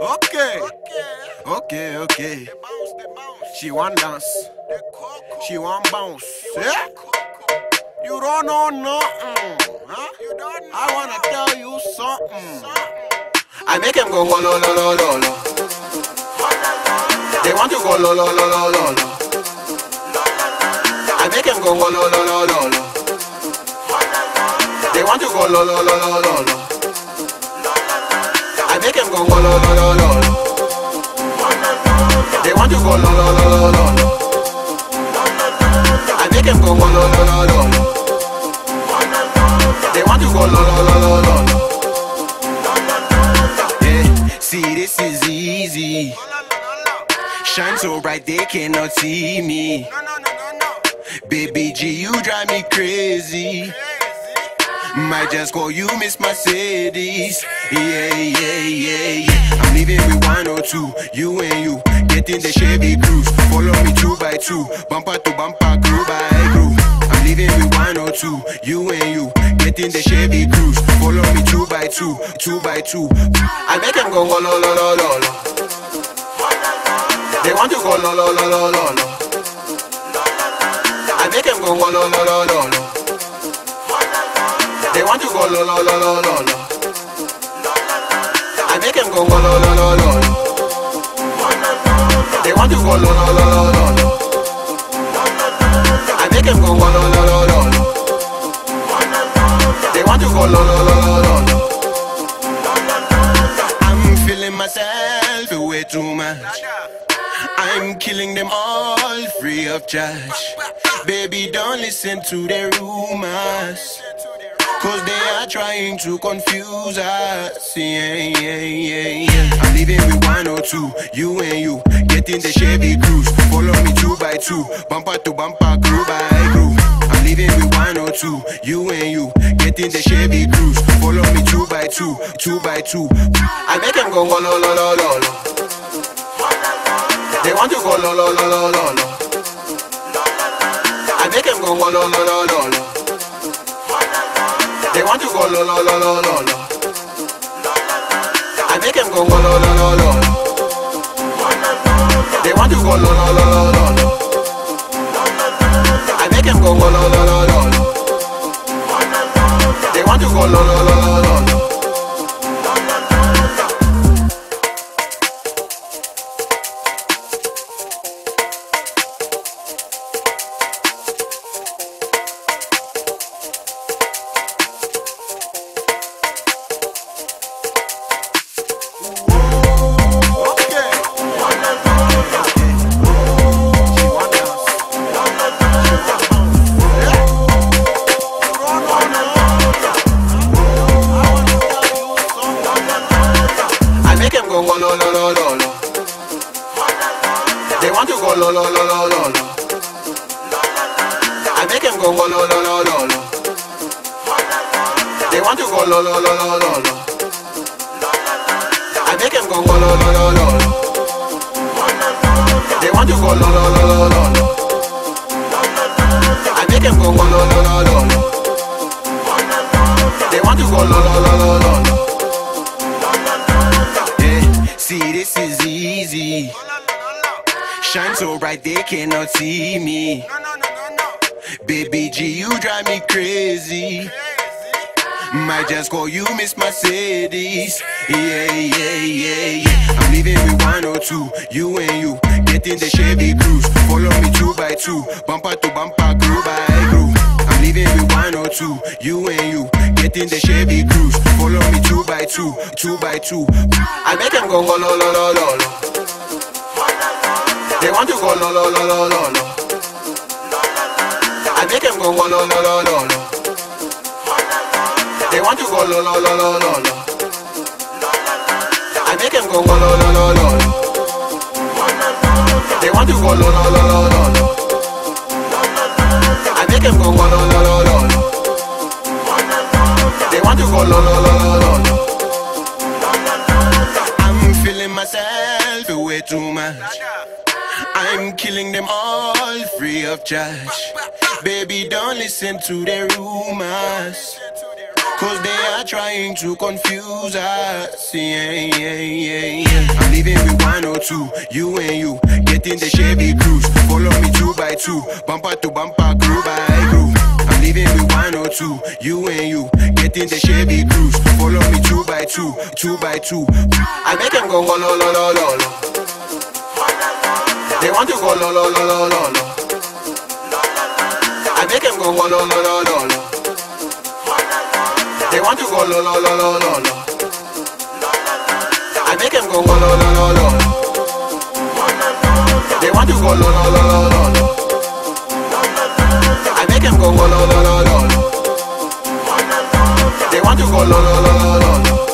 Okay. Okay, okay. She want dance. She want bounce. Yeah? You don't know nothing. Huh? I wanna tell you something. I make him go lo lo lo lo lo. They want to go lo lo lo lo lo lo. I make him go lo lo lo lo lo. They want to go lo lo lo lo lo lo. Make go lo lo lo lo. They want to go lo lo lo lo lo. I make him go lo lo lo lo lo. They want to go lo lo lo lo lo. Yeah, see this is easy. Shine so bright they cannot see me. Baby G, you drive me crazy. Might just call you Miss Mercedes. Yeah, yeah, yeah, yeah. I'm leaving with one or two. You and you. Getting the Chevy cruise. Follow me two by two. Bumper to bumper, crew by crew. I'm leaving with one or two. You and you. Getting the Chevy cruise. Follow me two by two. Two by two. I make them go lo lo lo lo lo. They want to go lo lo lo lo lo lo. I make them go lo lo lo lo lo. They want to go lo lo lo lo lo lo. I make them go lo lo lo lo lo. They want to go lo lo lo lo lo lo. I make them go lo lo lo lo lo. They want to go lo lo lo lo lo lo. I'm feeling myself way too much. I'm killing them all free of charge. Baby, don't listen to their rumors. Cause they are trying to confuse us. Yeah, yeah, yeah, yeah. I'm leaving with one or two, you and you. Getting the Chevy cruise. Follow me two by two, bumper to bumper, crew by crew. I'm leaving with one or two, you and you. Getting the Chevy cruise. Follow me two by two, two by two. I make them go lo lo lo lo lo. They want to go lo lo lo lo lo. I make them go lo lo lo. Want to go lo lo lo lo lo lo. I make them go lo lo lo lo lo. They want to go lo lo lo lo lo lo. I make them go lo lo lo lo lo. They want to go lo lo lo lo lo lo lo lo lo lo lo. I make them go lo lo lo lo lo. They want to go lo lo lo lo lo lo. I make them go lo lo lo lo lo. They want to go lo lo lo lo lo lo. I make them go lo lo lo lo lo. They want to go lo lo lo lo lo. See this is easy. Shine so bright they cannot see me. Baby G, you drive me crazy. Might just call you Miss Mercedes. Yeah, yeah, yeah, yeah. I'm leaving with one or two, you and you. Getting the Chevy cruise. Follow me two by two, bumper to bumper, crew by crew. I'm leaving with one or two, you and you. Getting the Chevy cruise. Follow me two by two, two by two. I make them go lo lo lo lo lo. They want to go lo lo lo lo lo lo. I make them go lo lo lo lo lo. They want to go lo lo lo lo lo lo. I make them go lo lo lo lo lo. They want to go lo lo lo lo lo lo. I make them go lo lo lo lo lo all free of charge. Baby, don't listen to their rumors. Cause they are trying to confuse us. Yeah, yeah, yeah, yeah. I'm leaving with one or two, you and you. Getting the Chevy cruise. Follow me two by two, bumper to bumper, crew by crew. I'm leaving with one or two, you and you. Getting the Chevy cruise. Follow me two by two, two by two. I make them go lo. They want to go lo lo lo lo lo lo. I make them go lo lo lo lo lo. They want to go lo lo lo lo lo lo. I make them go lo lo lo lo lo. They want to go lo lo lo lo lo lo. I make them go lo lo lo lo lo. They want to go lo lo lo lo lo.